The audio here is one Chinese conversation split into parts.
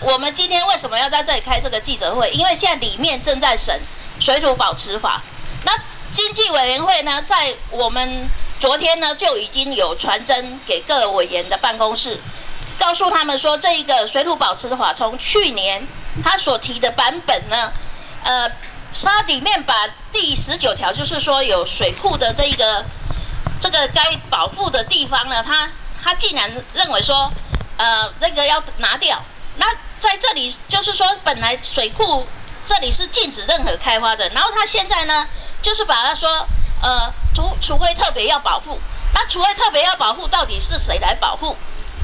我们今天为什么要在这里开这个记者会？因为现在里面正在审水土保持法。那经济委员会呢，在我们昨天呢就已经有传真给各委员的办公室，告诉他们说，这一个水土保持法从去年他所提的版本呢，呃，它里面把第十九条，就是说有水库的这一个这个该保护的地方呢，他他竟然认为说，呃，那个要拿掉。那在这里就是说，本来水库这里是禁止任何开发的，然后他现在呢，就是把它说，呃，除除非特别要保护，那除非特别要保护，到底是谁来保护？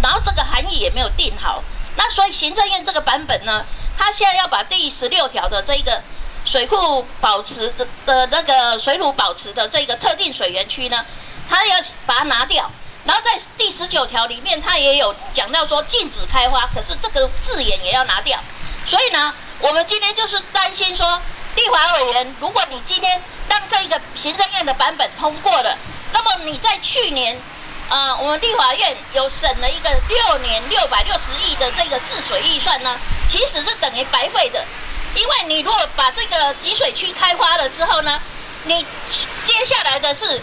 然后这个含义也没有定好。那所以行政院这个版本呢，他现在要把第十六条的这个水库保持的的那个水土保持的这个特定水源区呢，他要把它拿掉。然后在第十九条里面，他也有讲到说禁止开花，可是这个字眼也要拿掉。所以呢，我们今天就是担心说，立法委员，如果你今天让这一个行政院的版本通过了，那么你在去年，呃，我们立法院有审了一个六年六百六十亿的这个治水预算呢，其实是等于白费的，因为你如果把这个集水区开发了之后呢，你接下来的是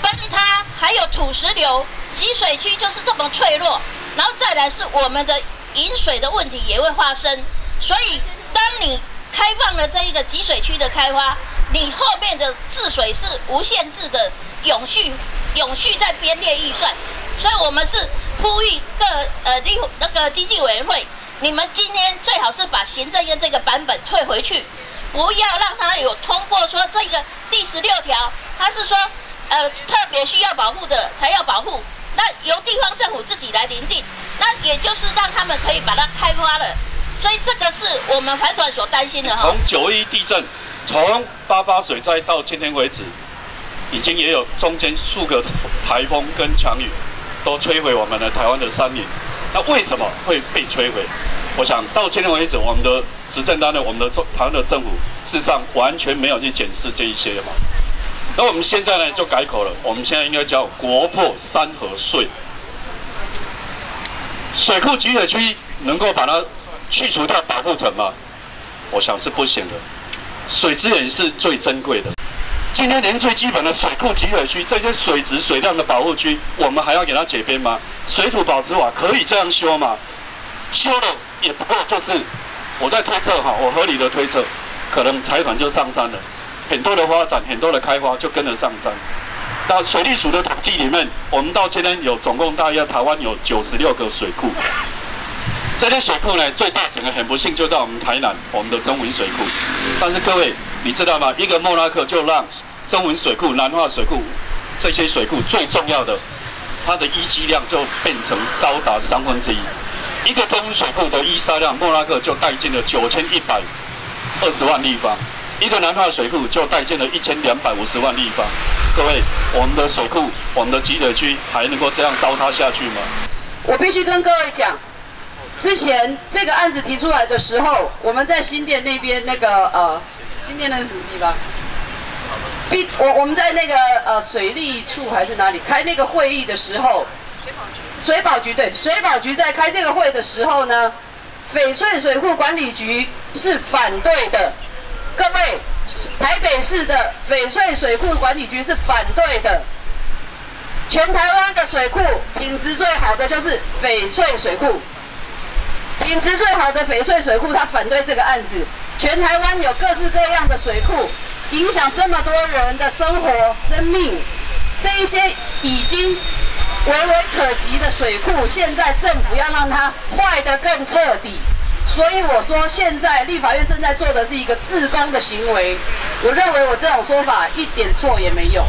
崩塌，还有土石流。集水区就是这么脆弱，然后再来是我们的饮水的问题也会发生，所以当你开放了这一个集水区的开发，你后面的治水是无限制的永续，永续在编列预算，所以我们是呼吁各呃立那个经济委员会，你们今天最好是把行政院这个版本退回去，不要让他有通过说这个第十六条，他是说呃特别需要保护的才要保护。那由地方政府自己来临定，那也就是让他们可以把它开发了，所以这个是我们反团所担心的哈。从九一地震，从八八水灾到今天为止，已经也有中间数个台风跟强雨，都摧毁我们的台湾的山林。那为什么会被摧毁？我想到今天为止，我们的执政单位，我们的台湾的政府，事实上完全没有去检视这一些嘛。那我们现在呢就改口了，我们现在应该叫国破山河碎。水库集水区能够把它去除掉保护层吗？我想是不行的。水资源是最珍贵的，今天连最基本的水库集水区这些水质水量的保护区，我们还要给它解编吗？水土保持法可以这样修吗？修了也不过就是，我在推测哈，我合理的推测，可能财团就上山了。很多的发展，很多的开发就跟得上山。那水利署的统计里面，我们到今天有总共大约台湾有九十六个水库。这些水库呢，最大整个很不幸就在我们台南，我们的中文水库。但是各位，你知道吗？一个莫拉克就让中文水库、南化水库这些水库最重要的，它的淤积量就变成高达三分之一。一个中文水库的淤沙量，莫拉克就带进了九千一百二十万立方。一个南化水库就带进了一千两百五十万立方，各位，我们的水库，我们的集水区还能够这样糟蹋下去吗？我必须跟各位讲，之前这个案子提出来的时候，我们在新店那边那个呃，新店那是什么地方？必我我们在那个呃水利处还是哪里开那个会议的时候，水保局，水保局对，水保局在开这个会的时候呢，翡翠水库管理局是反对的。各位，台北市的翡翠水库管理局是反对的。全台湾的水库品质最好的就是翡翠水库，品质最好的翡翠水库，他反对这个案子。全台湾有各式各样的水库，影响这么多人的生活、生命，这一些已经微微可及的水库，现在政府要让它坏得更彻底。所以我说，现在立法院正在做的是一个自公的行为。我认为我这种说法一点错也没有。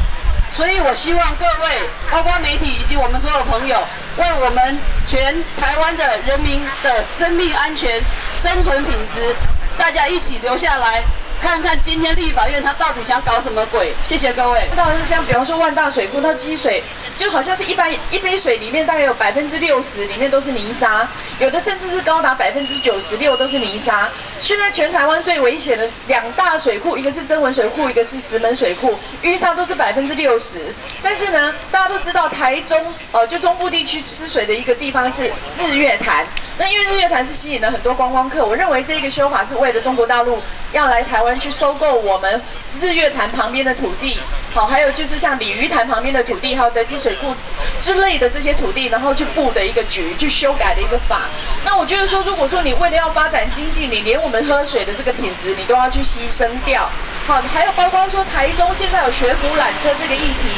所以我希望各位，包括媒体以及我们所有朋友，为我们全台湾的人民的生命安全、生存品质，大家一起留下来，看看今天立法院他到底想搞什么鬼。谢谢各位。到是像比方说万大水库，它积水就好像是一般一杯水里面大概有百分之六十里面都是泥沙，有的甚至是高达百分之九十六都是泥沙。现在全台湾最危险的两大水库，一个是曾文水库，一个是石门水库，淤沙都是百分之六十。但是呢，大家都知道台中呃就中部地区吃水的一个地方是日月潭。那因为日月潭是吸引了很多观光客，我认为这个修法是为了中国大陆要来台湾去收购我们日月潭旁边的土地，好，还有就是像鲤鱼潭旁边的土地，还有德基水库之类的这些土地，然后去布的一个局，去修改的一个法。那我就是说，如果说你为了要发展经济，你连我们喝水的这个品质你都要去牺牲掉，好，还有包括说台中现在有学府缆车这个议题，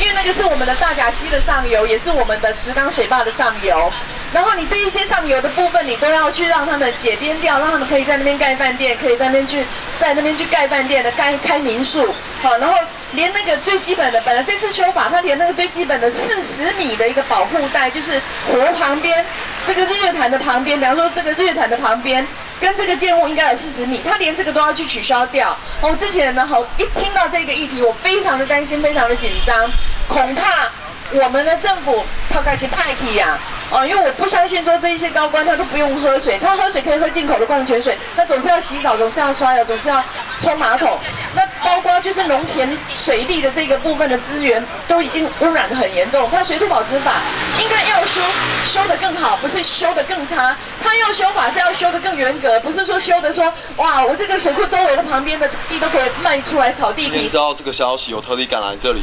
因为那个是我们的大甲溪的上游，也是我们的石冈水坝的上游。然后你这一些上游的部分，你都要去让他们解编掉，让他们可以在那边盖饭店，可以在那边去在那边去盖饭店的，盖开民宿，好，然后连那个最基本的，本来这次修法，它连那个最基本的四十米的一个保护带，就是湖旁边这个日月潭的旁边，比方说这个日月潭的旁边，跟这个建物应该有四十米，他连这个都要去取消掉。哦，之前呢，好一听到这个议题，我非常的担心，非常的紧张，恐怕。我们的政府他开始派替呀，哦，因为我不相信说这一些高官他都不用喝水，他喝水可以喝进口的矿泉水，他总是要洗澡，总是要刷牙，总是要冲马桶。那包括就是农田水利的这个部分的资源都已经污染的很严重，他水土保持法应该要修修的更好，不是修的更差。他要修法是要修的更严格，不是说修的说哇，我这个水库周围的旁边的地都可以卖出来炒地皮。知道这个消息，我特地赶来这里。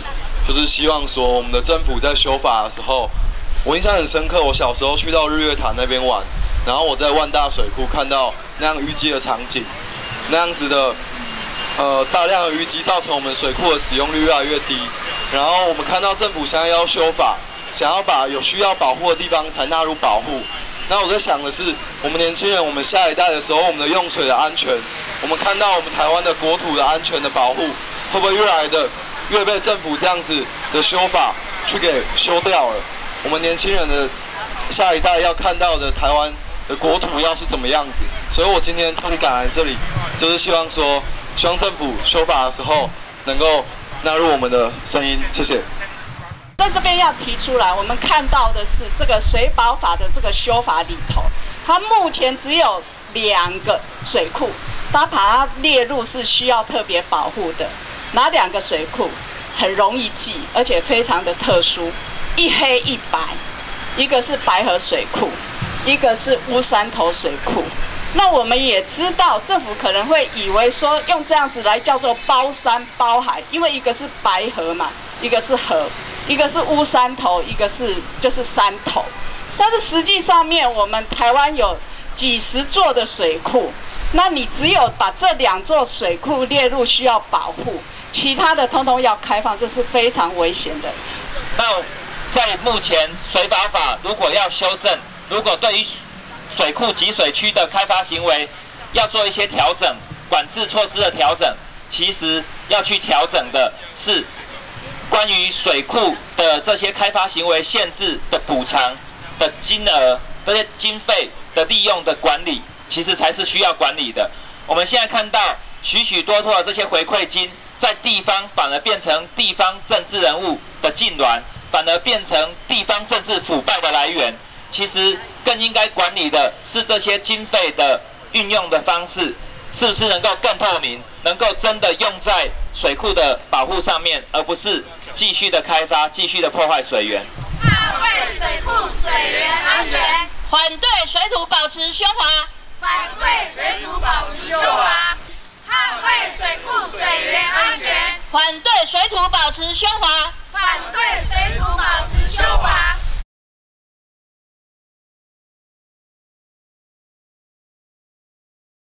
就是希望说，我们的政府在修法的时候，我印象很深刻。我小时候去到日月潭那边玩，然后我在万大水库看到那样淤积的场景，那样子的，呃，大量的淤积造成我们水库的使用率越来越低。然后我们看到政府现在要修法，想要把有需要保护的地方才纳入保护。那我在想的是，我们年轻人，我们下一代的时候，我们的用水的安全，我们看到我们台湾的国土的安全的保护，会不会越来的？越被政府这样子的修法去给修掉了，我们年轻人的下一代要看到的台湾的国土要是怎么样子，所以我今天特地赶来这里，就是希望说，希望政府修法的时候能够纳入我们的声音，谢谢。在这边要提出来，我们看到的是这个水保法的这个修法里头，它目前只有两个水库，它把它列入是需要特别保护的。哪两个水库很容易记，而且非常的特殊，一黑一白，一个是白河水库，一个是乌山头水库。那我们也知道，政府可能会以为说用这样子来叫做包山包海，因为一个是白河嘛，一个是河，一个是乌山头，一个是就是山头。但是实际上面，我们台湾有几十座的水库，那你只有把这两座水库列入需要保护。其他的通通要开放，这是非常危险的。那在目前水保法如果要修正，如果对于水库集水区的开发行为要做一些调整、管制措施的调整，其实要去调整的是关于水库的这些开发行为限制的补偿的金额、这些经费的利用的管理，其实才是需要管理的。我们现在看到许许多多的这些回馈金。在地方反而变成地方政治人物的痉挛，反而变成地方政治腐败的来源。其实更应该管理的是这些经费的运用的方式，是不是能够更透明，能够真的用在水库的保护上面，而不是继续的开发，继续的破坏水源。捍卫水库水源安全，反对水土保持修法，反对水水土保持修法，反对水土保持修法。